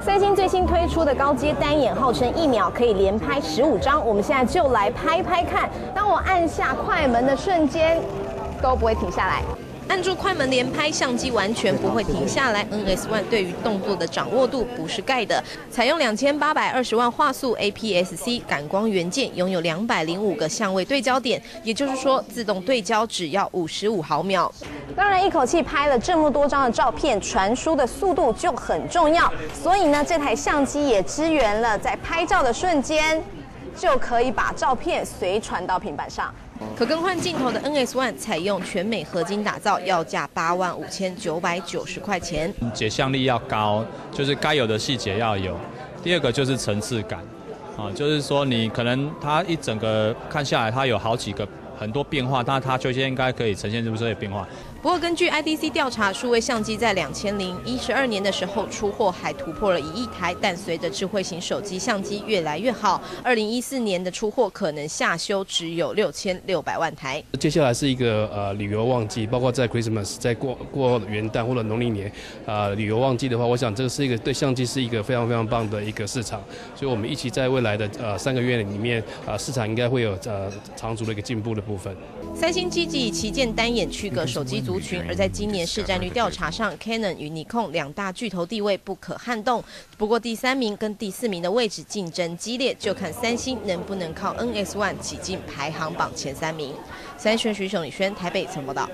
三星最新推出的高阶单眼，号称一秒可以连拍十五张。我们现在就来拍拍看，当我按下快门的瞬间，都不会停下来。按住快门连拍，相机完全不会停下来。NS One 对于动作的掌握度不是盖的，采用两千八百二十万画素 APS-C 感光元件，拥有两百零五个相位对焦点，也就是说自动对焦只要五十五毫秒。当然，一口气拍了这么多张的照片，传输的速度就很重要。所以呢，这台相机也支援了在拍照的瞬间，就可以把照片随传到平板上。可更换镜头的 NS One 采用全美合金打造，要价八万五千九百九十块钱。解像力要高，就是该有的细节要有。第二个就是层次感，啊，就是说你可能它一整个看下来，它有好几个很多变化，但它就应该可以呈现出这些变化。不过，根据 IDC 调查，数位相机在两千零一十二年的时候出货还突破了一亿台，但随着智慧型手机相机越来越好，二零一四年的出货可能下修只有六千六百万台。接下来是一个呃旅游旺季，包括在 Christmas 在过过元旦或者农历年啊旅游旺季的话，我想这个是一个对相机是一个非常非常棒的一个市场，所以我们一起在未来的呃三个月里面啊市场应该会有呃长足的一个进步的部分。三星积极以旗舰单眼去隔手机族群，而在今年市占率调查上，Canon 与 Nikon 两大巨头地位不可撼动。不过第三名跟第四名的位置竞争激烈，就看三星能不能靠 NS One 挤进排行榜前三名。三选徐雄李轩台北曾报道。